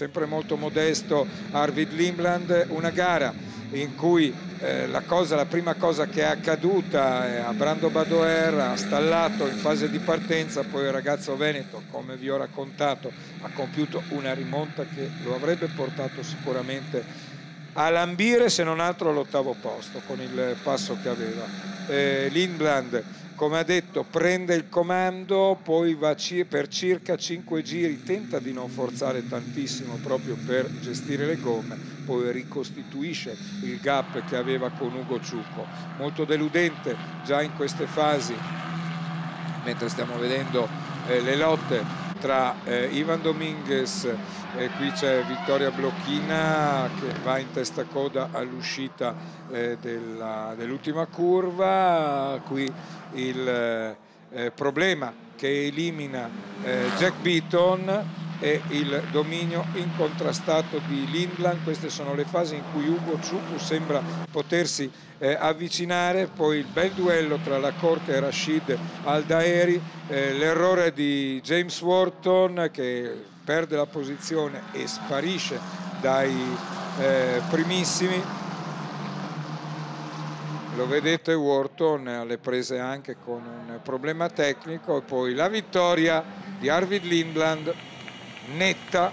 sempre molto modesto Arvid Limland, una gara in cui eh, la, cosa, la, prima cosa che è accaduta a Brando Badoer ha stallato in fase di partenza, poi il ragazzo Veneto, come vi ho raccontato, ha compiuto una rimonta che lo avrebbe portato sicuramente a lambire se non altro all'ottavo posto con il passo che aveva. Eh, Lindland come ha detto prende il comando, poi va per circa 5 giri, tenta di non forzare tantissimo proprio per gestire le gomme, poi ricostituisce il gap che aveva con Ugo Ciucco. Molto deludente già in queste fasi, mentre stiamo vedendo eh, le lotte tra eh, Ivan Dominguez e qui c'è Vittoria Blocchina che va in testa coda all'uscita eh, dell'ultima curva. Qui il eh, problema che elimina eh, Jack Beaton e il dominio incontrastato di Lindland. Queste sono le fasi in cui Ugo Ciupu sembra potersi eh, avvicinare, poi il bel duello tra la Corte e Rashid Aldaeri, eh, l'errore di James Wharton che perde la posizione e sparisce dai eh, primissimi. Lo vedete Wharton alle prese anche con un problema tecnico. E poi la vittoria di Arvid Lindland netta